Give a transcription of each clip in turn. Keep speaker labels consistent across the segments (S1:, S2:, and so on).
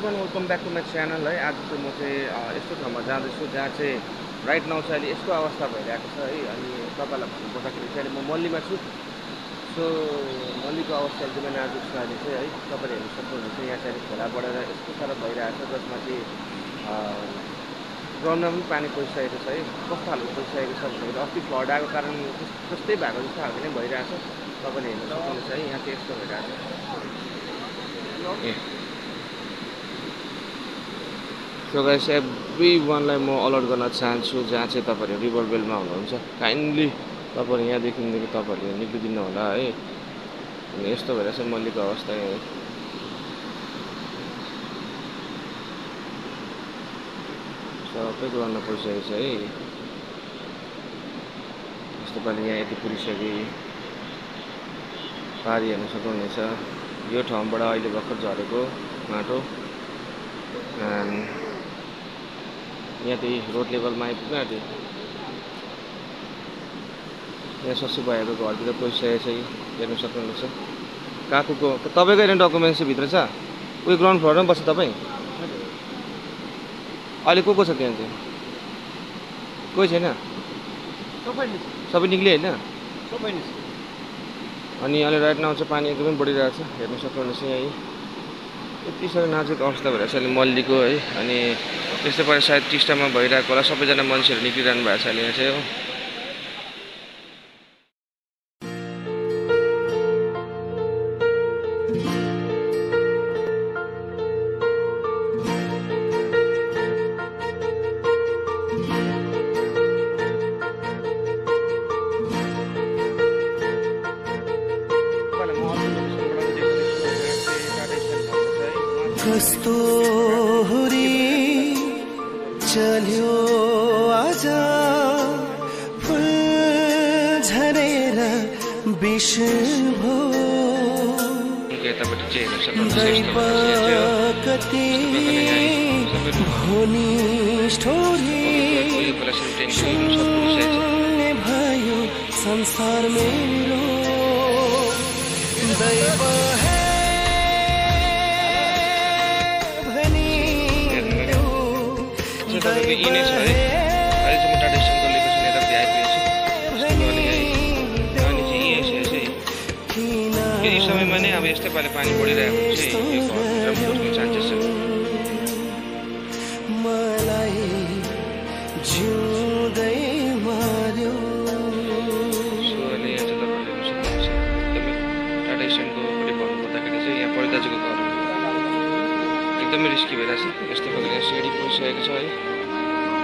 S1: Welcome back to my channel है आज चाहिँ म चाहिँ यस्तो ठाउँमा जाँदैछु जहाँ चाहिँ राइट नाउ चाहिँ अहिले यस्तो अवस्था भइरहेको छ है अनि तपाईँलाई भन्नुपर्दाखेरि चाहिँ अहिले म मल्लीमा छु सो मल्लीको अवस्था एकदमै नाजुक छ अहिले चाहिँ है तपाईँले हेर्नु सक्नुहुन्छ यहाँ चाहिँ अहिले खोला बढेर यस्तो साह्रो भइरहेको छ जसमा चाहिँ ग्राउन्डमा पनि पानी पसिसकेको छ है कस्तो खालको पसिसकेको छ भन्दाखेरि अस्ति फ्लड आएको कारण त्यस- जस्तै भएको जस्तो खालको नै भइरहेको छ तपाईँले हेर्नु सक्नुहुन्छ है यहाँ चाहिँ यस्तो भइरहेको छ सो गाइस एभ्री वानलाई म अलर्ट गर्न चाहन्छु जहाँ चाहिँ तपाईँहरू रिभर बेलमा हुनुहुन्छ काइन्डली तपाईँहरू यहाँदेखिदेखि तपाईँहरूले निक्लिदिनु होला है। अनि यस्तो भएर चाहिँ मल्लीको अवस्था यहाँ। सबै ग्राउन्डमा परिसकेको छ है। यस्तो पालि यहाँ यति पुरिसके पारी हेर्न सक्नुहुनेछ। यो ठाउँबाट अहिले भर्खर झरेको माटो। यहाँ त्यही रोड लेभलमा आइपुग्नु आँट्यो। यहाँ ससु भएको घरतिर पसिसकेको छ कि हेर्नु सक्नुहुनेछ। काकुको तपाईँको हेर्ने डकुमेन्ट्स चाहिँ भित्र छ? उयो ग्राउन्ड फ्लोरमा बस्छ तपाईँ? अहिले को को छ त्यहाँ चाहिँ कोही छैन? सबै निक्लियो होइन? अनि अहिले राइट नाउ चाहिँ पानी एकदमै बढिरहेको छ हेर्नु सक्नुहुनेछ यहीँ यति साह्रो नाजुक अवस्था भइरहेको छ अहिले मल्लीको है अनि त्यस्तै पारा सायद टिस्टामा भइरहेको होला। सबैजना मान्छेहरू निक्लिरहनु भएको छ अहिले यहाँ चाहिँ हो।
S2: कस्तो चल्यो आज। फुल झरेर विष भो
S1: यतापट्टि चाहिँ हेर्नु सक्नुहुन्छ
S2: दैव
S1: यस्तो भइरहेको छ यहाँ चाहिँ हो।
S2: कति घनिष्ठोरी
S1: उयो पहिला सेन्टेन हेर्नु सक्नुहुन्छ
S2: शून्य भयो संसार मेरो। दैव है
S1: चाहिँ तपाईँको यी नै छ है। अहिले चाहिँ म टाटा स्ट्यान्डको छु यतापट्टि आइपुगेको छु अनि चाहिँ यही समयमा नै अब यस्तै पाराले पानी बढिरहेको यो घरभित्र पस्ने चान्सेस छ एकदमै टाटा स्ट्यान्डको पट्टि भन्नुपर्दाखेरि चाहिँ यहाँ परिदाजुको घर हो। एकदमै रिस्की भइरहेछ यस्तो प्रकारले सिँढी पुगिसकेको छ है।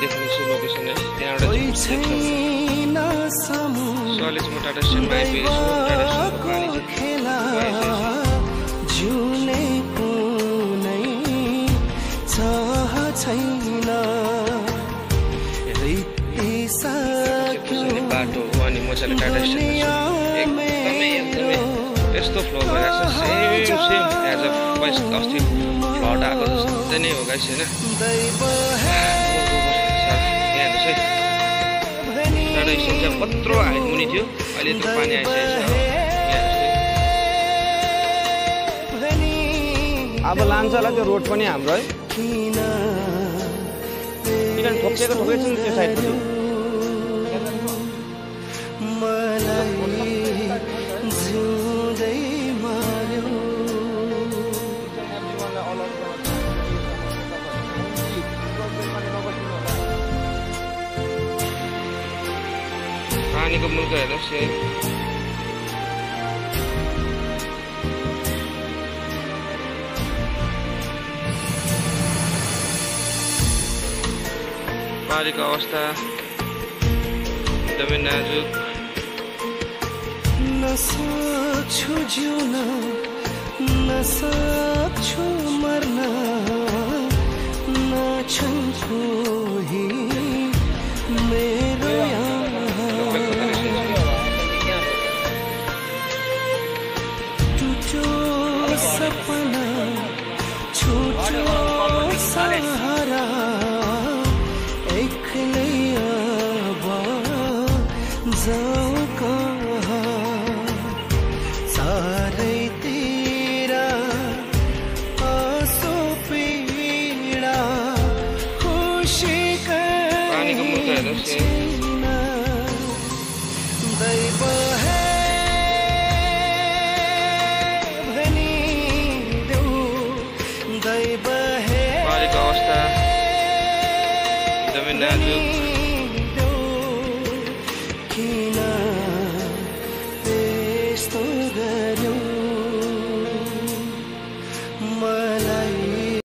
S1: देख्नेछु लोकेसन है त्यहाँबाट म टाटा स्ट्यान्डमा आइपुगेको छु बाटो हो अनि म चाहिँ टाटा स्ट्यान्डमा छु एकदमै एकदमै यस्तो फ्लो भइरहेको छ सेम सेम एज अ अस्ति फ्लड आएको जस्तै नै हो। गाइस होइन टाटा स्ट्यान्ड चाहिँ कत्रो हाइट मुनि थियो अहिले यत्रो पानी आइसकेको अब लान्छ होला त्यो रोड पनि हाम्रो है
S2: किन
S1: किनभने ठोकिएको ठोकेको छ नि त्यो साइडपट्टि
S2: Mechanic of
S1: Nunca, no sé. Malik Avasta, Damin Nazuk. नशा
S2: छू जीना नशा छू मरना ना छू सहारा
S1: एकदमै